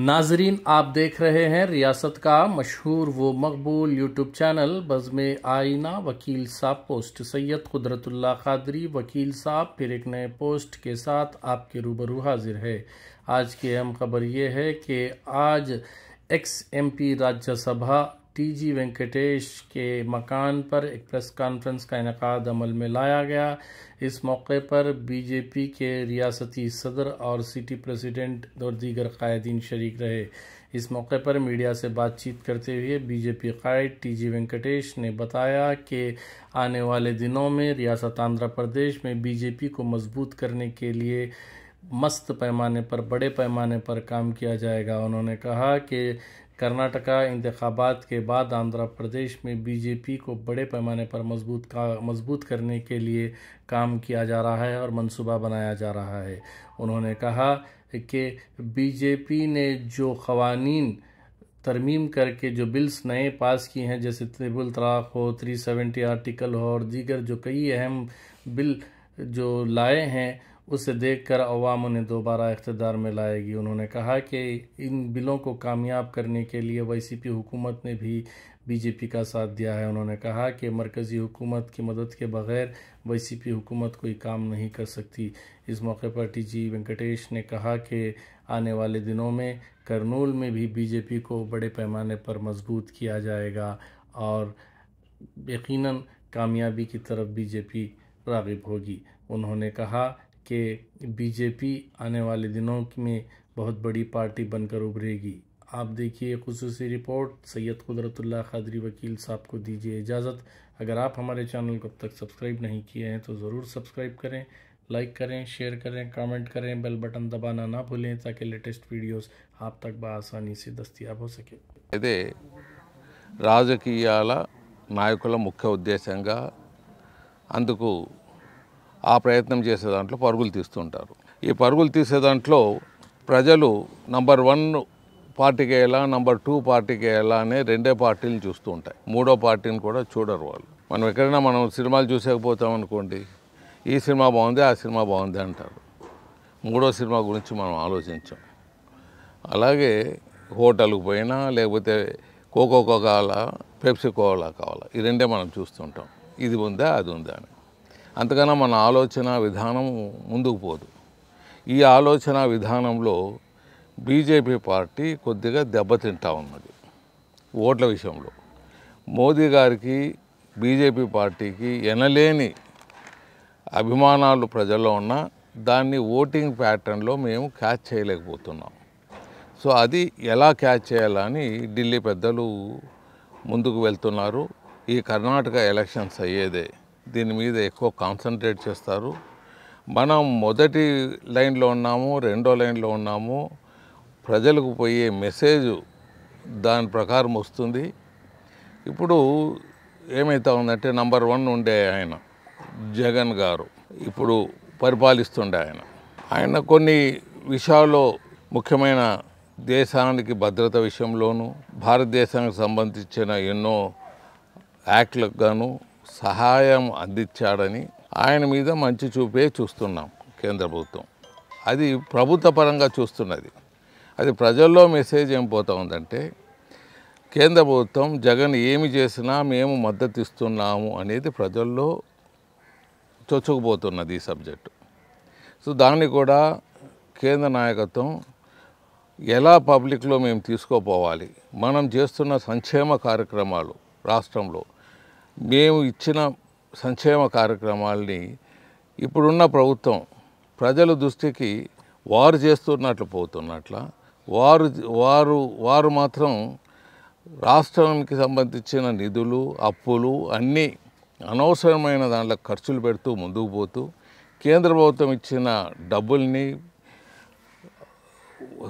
नाजरीन, आप देख रहे हैं रियासत का मशहूर व मकबूल यूट्यूब चैनल। बज़म आईना, वकील साहब पोस्ट, सैयद कुदरतुल्ला कादरी वकील साहब, फिर एक नए पोस्ट के साथ आपके रूबरू हाजिर है। आज की अहम खबर ये है कि आज ex MP Rajya Sabha TG Venkatesh के मकान पर एक प्रेस कॉन्फ्रेंस का इनका अमल में लाया गया। इस मौके पर बीजेपी के रियासती सदर और सिटी प्रेसिडेंट और दीगर कायदीन शरीक रहे। इस मौके पर मीडिया से बातचीत करते हुए बीजेपी कायद टीजी वेंकटेश ने बताया कि आने वाले दिनों में रियासत आंध्र प्रदेश में बीजेपी को मज़बूत करने के लिए मस्त पैमाने पर, बड़े पैमाने पर काम किया जाएगा। उन्होंने कहा कि कर्नाटका इंतबात के बाद आंध्र प्रदेश में बीजेपी को बड़े पैमाने पर मज़बूत का, मज़बूत करने के लिए काम किया जा रहा है और मंसूबा बनाया जा रहा है। उन्होंने कहा कि बीजेपी ने जो खवानीन तरमीम करके जो बिल्स नए पास किए हैं, जैसे त्रिबुल तलाक हो थ्री सेवेंटी आर्टिकल हो और दीगर जो कई अहम बिल जो लाए हैं उसे देखकर अवाम उन्हें दोबारा इकतदार में लाएगी। उन्होंने कहा कि इन बिलों को कामयाब करने के लिए वैसीपी हुकूमत ने भी बीजेपी का साथ दिया है। उन्होंने कहा कि मरकज़ी हुकूमत की मदद के बगैर वैसीपी हुकूमत कोई काम नहीं कर सकती। इस मौके पर टीजी वेंकटेश ने कहा कि आने वाले दिनों में करनूल में भी बीजेपी को बड़े पैमाने पर मज़बूत किया जाएगा और यकीनन कामयाबी की तरफ़ बीजेपी रागिब होगी। उन्होंने कहा कि बीजेपी आने वाले दिनों में बहुत बड़ी पार्टी बनकर उभरेगी आप देखिए खसूसी रिपोर्ट सैयद कुदरतुल्ला खादरी वकील साहब को दीजिए इजाज़त अगर आप हमारे चैनल को अब तक सब्सक्राइब नहीं किए हैं तो ज़रूर सब्सक्राइब करें लाइक करें शेयर करें कमेंट करें बेल बटन दबाना ना भूलें ताकि लेटेस्ट वीडियोस आप तक बआसानी से दस्तियाब हो सके ఇదే రాజకీయాల నాయకుల ముఖ్య ఉద్దేశంగా అందుకు ఆ ప్రయత్నం చేసే దాంట్లో పరుగులు తీస్తుంటారు. ఈ పరుగులు తీసే దాంట్లో ప్రజలు నంబర్ వన్ పార్టీకి ఎలా నంబర్ టూ పార్టీకి ఎలా అనే రెండే పార్టీలు చూస్తూ ఉంటాయి. మూడో పార్టీని కూడా చూడరు వాళ్ళు. మనం ఎక్కడైనా మనం సినిమాలు చూసేకపోతాం అనుకోండి ఈ సినిమా బాగుంది ఆ సినిమా బాగుంది అంటారు. మూడో సినిమా గురించి మనం ఆలోచించాం. అలాగే హోటల్కి పోయినా లేకపోతే కోకో కోకాలా పెప్సీ కోలా కావాలా ఈ రెండే మనం చూస్తుంటాం. ఇది ఉందా అది ఉందా అని. అంతకన్నా మన ఆలోచన విధానం ముందుకు పోదు. ఈ ఆలోచన విధానంలో బీజేపీ పార్టీ కొద్దిగా దెబ్బతింటా ఉన్నది. ఓట్ల విషయంలో. మోదీ గారికి బీజేపీ పార్టీకి ఎనలేని అభిమానాలు ప్రజల్లో ఉన్న దాన్ని ఓటింగ్ ప్యాటర్న్లో మేము క్యాచ్ చేయలేకపోతున్నాం. సో అది ఎలా క్యాచ్ చేయాలని ఢిల్లీ పెద్దలు ముందుకు వెళ్తున్నారు. ఈ కర్ణాటక ఎలక్షన్స్ అయ్యేదే దీని మీద ఎక్కువ కాన్సన్ట్రేట్ చేస్తారు. మనం మొదటి లైన్లో ఉన్నాము రెండో లైన్లో ఉన్నాము. ప్రజలకు పోయే మెసేజ్ దాని ప్రకారం వస్తుంది. ఇప్పుడు ఏమైతా ఉందంటే నంబర్ వన్ ఉండే ఆయన జగన్ గారు. ఇప్పుడు పరిపాలిస్తుండే ఆయన. ఆయన కొన్ని విషయాల్లో ముఖ్యమైన దేశానికి భద్రత విషయంలోనూ భారతదేశానికి సంబంధించిన ఎన్నో యాక్ట్లకు గాను సహాయం అందించాడని ఆయన మీద మంచి చూపే చూస్తున్నాం కేంద్ర ప్రభుత్వం. అది ప్రభుత్వ పరంగా చూస్తున్నది. అది ప్రజల్లో మెసేజ్ ఏం పోతా ఉందంటే కేంద్ర ప్రభుత్వం జగన్ ఏమి చేసినా మేము మద్దతు ఇస్తున్నాము అనేది ప్రజల్లో చొచ్చుకుపోతున్నది ఈ సబ్జెక్టు. సో దాన్ని కూడా కేంద్ర నాయకత్వం ఎలా పబ్లిక్లో మేము తీసుకోపోవాలి? మనం చేస్తున్న సంక్షేమ కార్యక్రమాలు రాష్ట్రంలో మేము ఇచ్చిన సంక్షేమ కార్యక్రమాల్ని ఇప్పుడున్న ప్రభుత్వం ప్రజల దృష్టికి వారు చేస్తున్నట్లు పోతున్నట్ల వారు వారు వారు మాత్రం రాష్ట్రానికి సంబంధించిన నిధులు అప్పులు అన్నీ అనవసరమైన దాంట్లో ఖర్చులు పెడుతూ ముందుకు పోతూ కేంద్ర ప్రభుత్వం ఇచ్చిన డబ్బుల్ని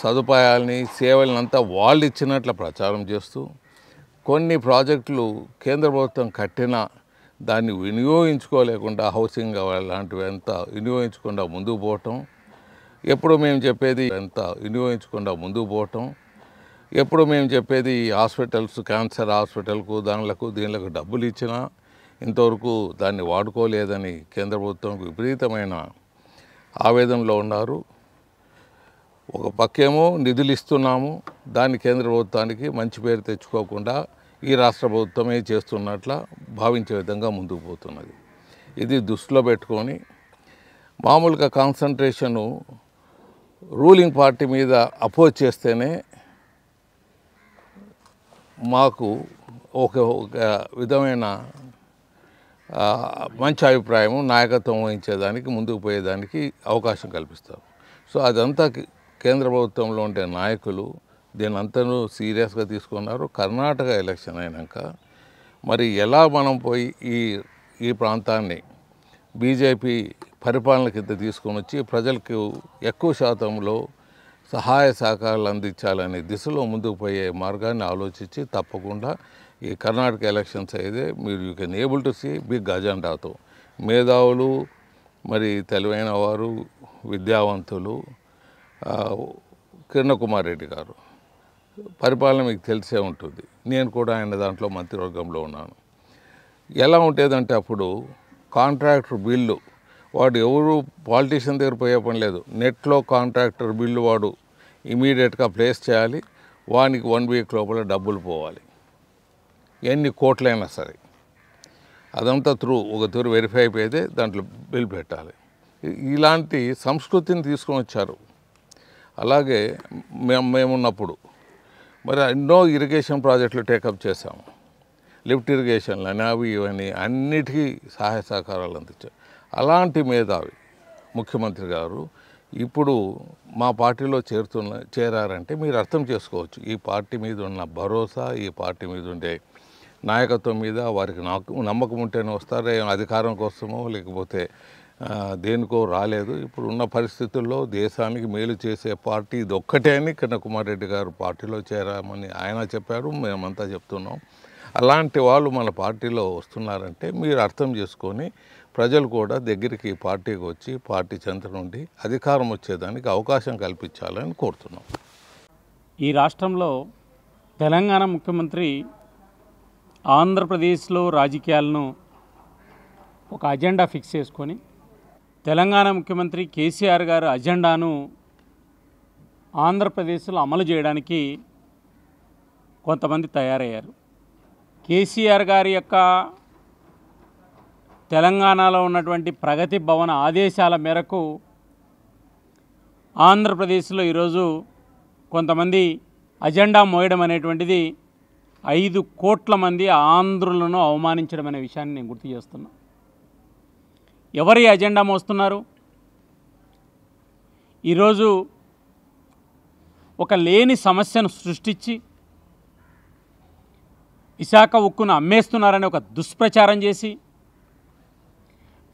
సదుపాయాల్ని సేవలనంతా అంతా వాళ్ళు ఇచ్చినట్లు ప్రచారం చేస్తూ కొన్ని ప్రాజెక్టులు కేంద్ర ప్రభుత్వం కట్టిన దాన్ని వినియోగించుకోలేకుండా హౌసింగ్ లాంటివి ఎంత వినియోగించకుండా ముందుకు పోవటం ఎప్పుడు మేము చెప్పేది ఎంత వినియోగించకుండా ముందుకు పోవటం ఎప్పుడు మేము చెప్పేది హాస్పిటల్స్ క్యాన్సర్ హాస్పిటల్కు దానిలకు దీనిలకు డబ్బులు ఇచ్చినా ఇంతవరకు దాన్ని వాడుకోలేదని కేంద్ర ప్రభుత్వం విపరీతమైన ఆవేదనలో ఉన్నారు. ఒక పక్కేమో నిధులు ఇస్తున్నాము దాన్ని కేంద్ర ప్రభుత్వానికి మంచి పేరు తెచ్చుకోకుండా ఈ రాష్ట్ర ప్రభుత్వమే చేస్తున్నట్ల భావించే విధంగా ముందుకు పోతున్నది. ఇది దృష్టిలో పెట్టుకొని మామూలుగా కాన్సన్ట్రేషను రూలింగ్ పార్టీ మీద అపోజ్ చేస్తేనే మాకు ఒక ఒక విధమైన మంచి అభిప్రాయం నాయకత్వం వహించేదానికి ముందుకు పోయేదానికి అవకాశం కల్పిస్తారు. సో అదంతా కేంద్ర ప్రభుత్వంలో ఉండే నాయకులు దీని అంతను సీరియస్గా తీసుకున్నారు. కర్ణాటక ఎలక్షన్ అయినాక మరి ఎలా మనం పోయి ఈ ఈ ప్రాంతాన్ని బీజేపీ పరిపాలన కింద తీసుకొని వచ్చి ప్రజలకు ఎక్కువ శాతంలో సహాయ సహకారాలు అందించాలనే దిశలో ముందుకు పోయే మార్గాన్ని ఆలోచించి తప్పకుండా ఈ కర్ణాటక ఎలక్షన్స్ అయితే మీరు you can able to see big అజెండాతో. మేధావులు మరి తెలివైన వారు విద్యావంతులు కిరణకుమార్ కిరణ్ కుమార్ రెడ్డి గారు. పరిపాలన మీకు తెలిసే ఉంటుంది. నేను కూడా ఆయన దాంట్లో మంత్రివర్గంలో ఉన్నాను. ఎలా ఉండేదంటే అప్పుడు కాంట్రాక్టర్ బిల్లు వాడు ఎవరు పాలిటీషియన్ దగ్గర పోయే పని లేదు. నెట్లో కాంట్రాక్టర్ బిల్లు వాడు ఇమీడియట్గా ప్లేస్ చేయాలి. వానికి వన్ వీక్ లోపల డబ్బులు పోవాలి. ఎన్ని కోట్లైనా సరే. అదంతా త్రూ ఒక తూరు వెరిఫై అయిపోయితే దాంట్లో బిల్ పెట్టాలి. ఇలాంటి సంస్కృతిని తీసుకొని వచ్చారు అలాగే మేము మేమున్నప్పుడు. మరి ఎన్నో ఇరిగేషన్ ప్రాజెక్టులు టేకప్ చేశాము. లిఫ్ట్ ఇరిగేషన్లు అని అవి ఇవన్నీ అన్నిటికీ సహాయ సహకారాలు అందించారు అలాంటి మేధావి ముఖ్యమంత్రి గారు ఇప్పుడు మా పార్టీలో చేరుతున్న చేరారంటే మీరు అర్థం చేసుకోవచ్చు. ఈ పార్టీ మీద ఉన్న భరోసా ఈ పార్టీ మీద ఉండే నాయకత్వం మీద వారికి నాకు నమ్మకం ఉంటేనే వస్తారు అధికారం కోసమో లేకపోతే దేనికో రాలేదు. ఇప్పుడు ఉన్న పరిస్థితుల్లో దేశానికి మేలు చేసే పార్టీ ఇది ఒక్కటే అని కన్నకుమార్ రెడ్డి గారు పార్టీలో చేరామని ఆయన చెప్పారు మేమంతా చెప్తున్నాం. అలాంటి వాళ్ళు మన పార్టీలో వస్తున్నారంటే మీరు అర్థం చేసుకొని ప్రజలు కూడా దగ్గరికి పార్టీకి వచ్చి పార్టీ చెంత నుండి అధికారం వచ్చేదానికి అవకాశం కల్పించాలని కోరుతున్నాం. ఈ రాష్ట్రంలో తెలంగాణ ముఖ్యమంత్రి ఆంధ్రప్రదేశ్లో రాజకీయాలను ఒక అజెండా ఫిక్స్ చేసుకొని తెలంగాణ ముఖ్యమంత్రి కేసీఆర్ గారి అజెండాను ఆంధ్రప్రదేశ్లో అమలు చేయడానికి కొంతమంది తయారయ్యారు. కేసీఆర్ గారి యొక్క తెలంగాణలో ఉన్నటువంటి ప్రగతి భవన ఆదేశాల మేరకు ఆంధ్రప్రదేశ్లో ఈరోజు కొంతమంది అజెండా మోయడం అనేటువంటిది ఐదు కోట్ల మంది ఆంధ్రులను అవమానించడం అనే విషయాన్ని నేను గుర్తు చేస్తున్నా. ఎవరి అజెండా మోస్తున్నారు? ఈరోజు ఒక లేని సమస్యను సృష్టించి విశాఖ ఉక్కును అమ్మేస్తున్నారని ఒక దుష్ప్రచారం చేసి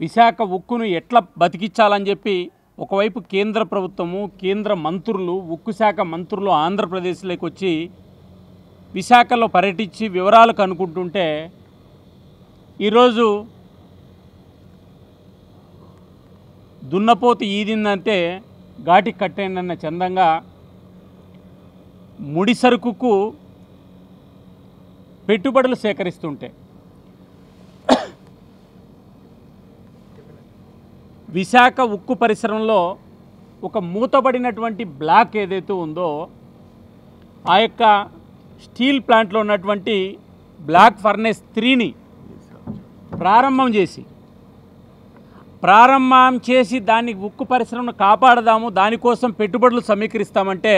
విశాఖ ఉక్కును ఎట్లా బతికించాలని చెప్పి ఒకవైపు కేంద్ర ప్రభుత్వము కేంద్ర మంత్రులు ఉక్కు శాఖ మంత్రులు ఆంధ్రప్రదేశ్లోకి వచ్చి విశాఖలో పర్యటించి వివరాలు కనుక్కుంటుంటే ఈరోజు దున్నపోతు ఈదిందంటే ఘాటి కట్టేండన్న చందంగా ముడి సరుకుకు పెట్టుబడులు సేకరిస్తుంటే. విశాఖ ఉక్కు పరిశ్రమలో ఒక మూతబడినటువంటి బ్లాక్ ఏదైతే ఉందో ఆ యొక్క స్టీల్ ప్లాంట్లో ఉన్నటువంటి బ్లాక్ ఫర్నేస్ త్రీని ప్రారంభం చేసి ప్రారంభం చేసి దాన్ని ఉక్కు పరిశ్రమను కాపాడదాము దానికోసం పెట్టుబడులు సమీకరిస్తామంటే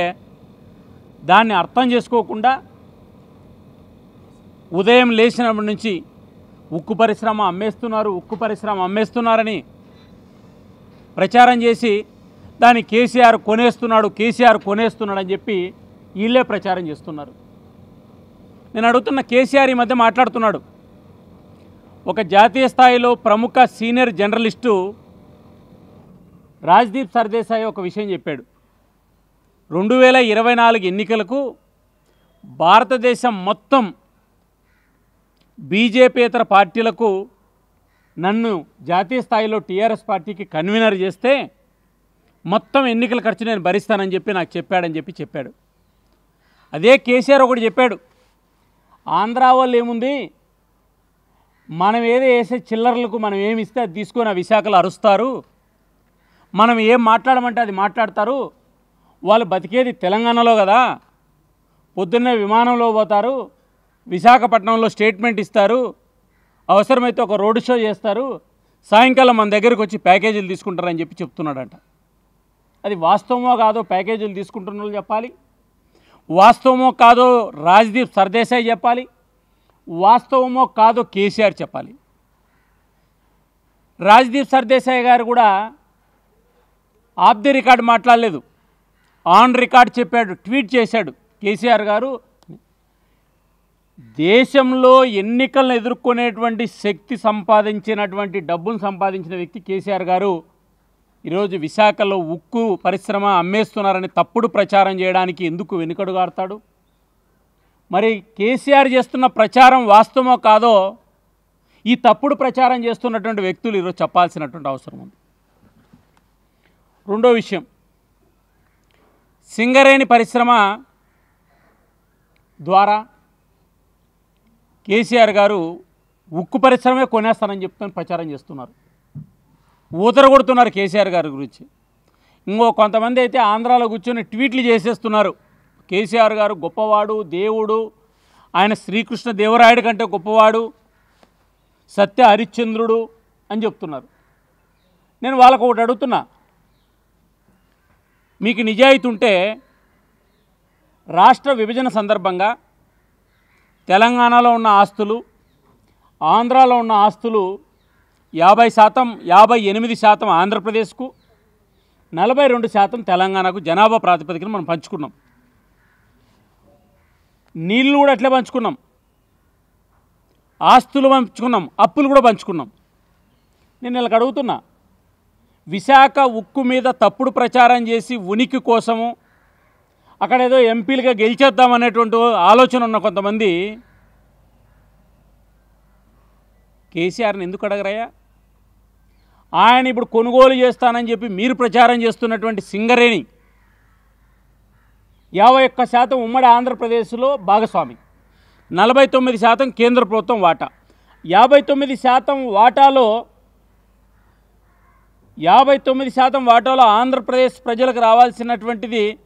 దాన్ని అర్థం చేసుకోకుండా ఉదయం లేచినప్పటి నుంచి ఉక్కు పరిశ్రమ అమ్మేస్తున్నారు ఉక్కు పరిశ్రమ అమ్మేస్తున్నారని ప్రచారం చేసి దాన్ని కేసీఆర్ కొనేస్తున్నాడు కేసీఆర్ కొనేస్తున్నాడు అని చెప్పి వీళ్ళే ప్రచారం చేస్తున్నారు. నేను అడుగుతున్న కేసీఆర్ ఈ మధ్య మాట్లాడుతున్నాడు. ఒక జాతీయ స్థాయిలో ప్రముఖ సీనియర్ జర్నలిస్టు రాజ్దీప్ సర్దేశాయి ఒక విషయం చెప్పాడు. రెండు వేల ఇరవై నాలుగు ఎన్నికలకు భారతదేశం మొత్తం బీజేపీతర పార్టీలకు నన్ను జాతీయ స్థాయిలో టీఆర్ఎస్ పార్టీకి కన్వీనర్ చేస్తే మొత్తం ఎన్నికల ఖర్చు నేను భరిస్తానని చెప్పి నాకు చెప్పాడని చెప్పి చెప్పాడు. అదే కేసీఆర్ ఒకటి చెప్పాడు. ఆంధ్రా వాళ్ళు ఏముంది? మనం ఏదో వేసే చిల్లర్లకు మనం ఏమి ఇస్తే అది తీసుకొని ఆ విశాఖలో అరుస్తారు. మనం ఏం మాట్లాడమంటే అది మాట్లాడతారు. వాళ్ళు బతికేది తెలంగాణలో కదా. పొద్దున్నే విమానంలో పోతారు. విశాఖపట్నంలో స్టేట్మెంట్ ఇస్తారు. అవసరమైతే ఒక రోడ్ షో చేస్తారు. సాయంకాలం మన దగ్గరకు వచ్చి ప్యాకేజీలు తీసుకుంటారని చెప్పి చెప్తున్నాడంట. అది వాస్తవమో కాదో ప్యాకేజీలు తీసుకుంటున్న చెప్పాలి. వాస్తవమో కాదో రాజ్దీప్ సర్దేశాయి చెప్పాలి. వాస్తవమో కాదో కేసీఆర్ చెప్పాలి. రాజ్దీప్ సర్దేశాయ్ గారు కూడా ఆఫ్ ది రికార్డ్ మాట్లాడలేదు. ఆన్ రికార్డ్ చెప్పాడు ట్వీట్ చేశాడు కేసీఆర్ గారు. దేశంలో ఎన్నికలను ఎదుర్కొనేటువంటి శక్తి సంపాదించినటువంటి డబ్బును సంపాదించిన వ్యక్తి కేసీఆర్ గారు ఈరోజు విశాఖలో ఉక్కు పరిశ్రమ అమ్మేస్తున్నారని తప్పుడు ప్రచారం చేయడానికి ఎందుకు వెనుకడుగాడతాడు మరి కేసీఆర్ చేస్తున్న ప్రచారం వాస్తవమో కాదో ఈ తప్పుడు ప్రచారం చేస్తున్నటువంటి వ్యక్తులు ఈరోజు చెప్పాల్సినటువంటి అవసరం ఉంది. రెండో విషయం సింగరేణి పరిశ్రమ ద్వారా కేసీఆర్ గారు ఉక్కు పరిశ్రమే కొనేస్తానని చెప్తాను ప్రచారం చేస్తున్నారు. ఊతర కొడుతున్నారు కేసీఆర్ గారి గురించి. ఇంకో కొంతమంది అయితే ఆంధ్రాలో కూర్చొని ట్వీట్లు చేసేస్తున్నారు. కేసీఆర్ గారు గొప్పవాడు దేవుడు. ఆయన శ్రీకృష్ణ దేవరాయుడు కంటే గొప్పవాడు సత్య హరిశ్చంద్రుడు అని చెప్తున్నారు. నేను వాళ్ళకు ఒకటి అడుగుతున్నా. మీకు నిజాయితీ ఉంటే రాష్ట్ర విభజన సందర్భంగా తెలంగాణలో ఉన్న ఆస్తులు ఆంధ్రాలో ఉన్న ఆస్తులు యాభై శాతం యాభై ఎనిమిది శాతం ఆంధ్రప్రదేశ్కు నలభై రెండు శాతం తెలంగాణకు జనాభా ప్రాతిపదికన మనం పంచుకున్నాం. నీళ్ళు కూడా అట్లే పంచుకున్నాం. ఆస్తులు పంచుకున్నాం అప్పులు కూడా పంచుకున్నాం. నేను ఇలా అడుగుతున్నా విశాఖ ఉక్కు మీద తప్పుడు ప్రచారం చేసి ఉనికి కోసము అక్కడ ఏదో ఎంపీలుగా గెలిచేద్దాం అనేటువంటి ఆలోచన ఉన్న కొంతమంది కేసీఆర్ని ఎందుకు అడగరయ్యా ఆయన ఇప్పుడు కొనుగోలు చేస్తానని చెప్పి మీరు ప్రచారం చేస్తున్నటువంటి సింగరేణి యాభై ఒక్క శాతం ఉమ్మడి ఆంధ్రప్రదేశ్లో భాగస్వామి నలభై తొమ్మిది శాతం కేంద్ర ప్రభుత్వం వాటా. యాభై తొమ్మిది శాతం వాటాలో యాభై తొమ్మిది శాతం వాటాలో ఆంధ్రప్రదేశ్ ప్రజలకు రావాల్సినటువంటిది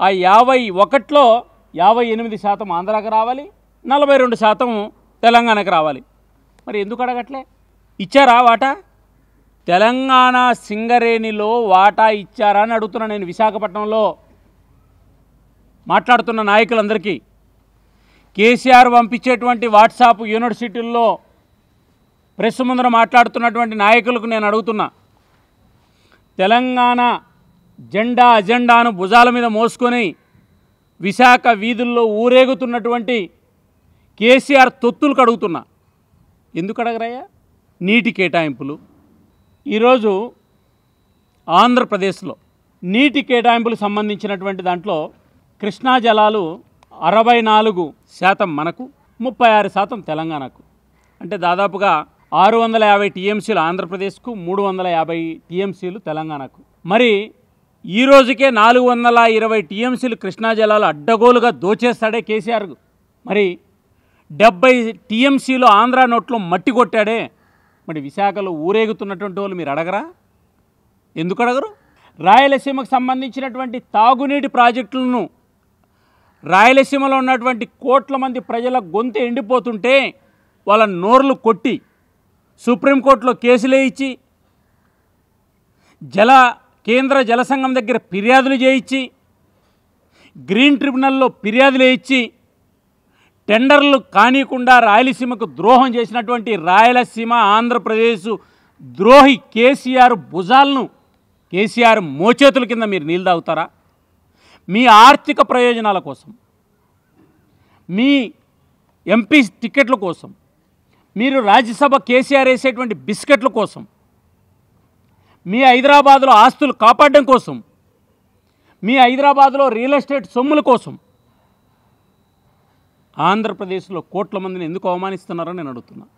ఆ యాభై ఒకటిలో యాభై ఎనిమిది శాతం ఆంధ్రాకి రావాలి నలభై రెండు శాతం తెలంగాణకు రావాలి. మరి ఎందుకు అడగట్లే? ఇచ్చారా వాటా? తెలంగాణ సింగరేణిలో వాటా ఇచ్చారా అని అడుగుతున్నా నేను విశాఖపట్నంలో. మాట్లాడుతున్న నాయకులందరికీ కేసీఆర్ పంపించేటువంటి వాట్సాప్ యూనివర్సిటీల్లో ప్రెస్ ముందర మాట్లాడుతున్నటువంటి నాయకులకు నేను అడుగుతున్నా తెలంగాణ జెండా అజెండాను భుజాల మీద మోసుకొని విశాఖ వీధుల్లో ఊరేగుతున్నటువంటి కేసీఆర్ తొత్తులు కడుగుతున్నా ఎందుకు అడగరాయా నీటి కేటాయింపులు. ఈరోజు ఆంధ్రప్రదేశ్లో నీటి కేటాయింపులకు సంబంధించినటువంటి దాంట్లో కృష్ణా జలాలు అరవై నాలుగు శాతం మనకు ముప్పై ఆరు శాతం తెలంగాణకు. అంటే దాదాపుగా ఆరు వందల యాభై టీఎంసీలు ఆంధ్రప్రదేశ్కు మూడు వందల యాభై టీఎంసీలు తెలంగాణకు. మరి ఈ రోజుకే నాలుగు వందల ఇరవై టీఎంసీలు కృష్ణా జలాలు అడ్డగోలుగా దోచేస్తాడే కేసీఆర్. మరి డెబ్బై టీఎంసీలు ఆంధ్ర నోట్లో మట్టి కొట్టాడే. మరి విశాఖలో ఊరేగుతున్నటువంటి వాళ్ళు మీరు అడగరా? ఎందుకు అడగరు? రాయలసీమకు సంబంధించినటువంటి తాగునీటి ప్రాజెక్టులను రాయలసీమలో ఉన్నటువంటి కోట్ల మంది ప్రజల గొంతు ఎండిపోతుంటే వాళ్ళ నోర్లు కొట్టి సుప్రీంకోర్టులో కేసులే ఇచ్చి జల కేంద్ర జల సంఘం దగ్గర ఫిర్యాదులు చేయించి గ్రీన్ ట్రిబ్యునల్లో ఫిర్యాదులు ఇచ్చి టెండర్లు కానీయకుండా రాయలసీమకు ద్రోహం చేసినటువంటి రాయలసీమ ఆంధ్రప్రదేశ్ ద్రోహి కేసీఆర్ భుజాలను కేసీఆర్ మోచేతుల కింద మీరు నీళ్ళు తాగుతారా? మీ ఆర్థిక ప్రయోజనాల కోసం మీ ఎంపీ టికెట్ల కోసం మీరు రాజ్యసభ కేసీఆర్ వేసేటువంటి బిస్కెట్ల కోసం మీ హైదరాబాద్లో ఆస్తులు కాపాడడం కోసం మీ హైదరాబాద్లో రియల్ ఎస్టేట్ సొమ్ముల కోసం ఆంధ్రప్రదేశ్లో కోట్ల మందిని ఎందుకు అవమానిస్తున్నారో నేను అడుగుతున్నాను